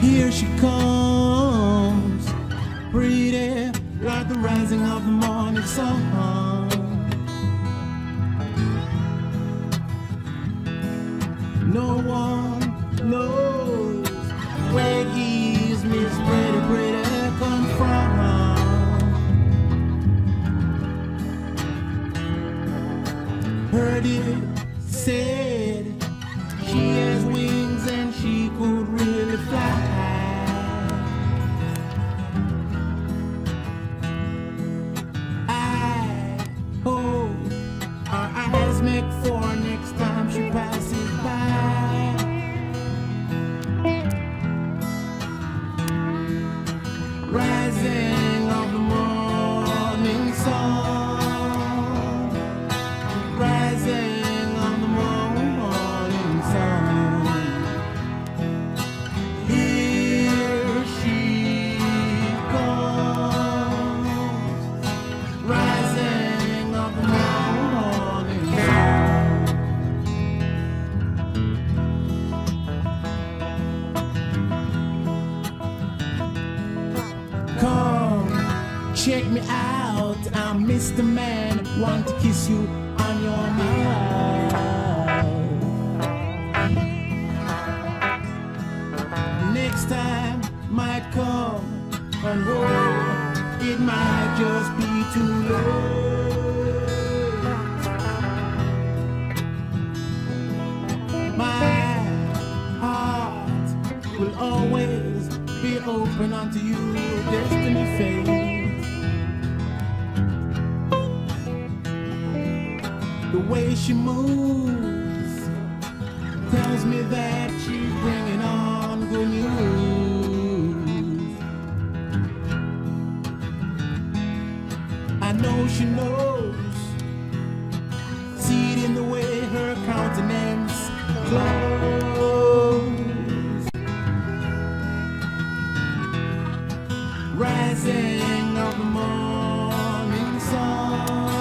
Here she comes, pretty like the rising of the morning sun. No one knows where is Miss Pretty Pretty come from. Heard it said she has wings out. I'm Mr. Man. Want to kiss you on your mouth. Next time might come, and whoa, it might just be too late. My heart will always be open unto you, destiny fate. way she moves tells me that she's bringing on good news. I know she knows, see it in the way her countenance glows. Rising of the morning sun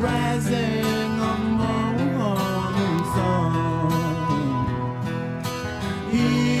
rising a morning sun. He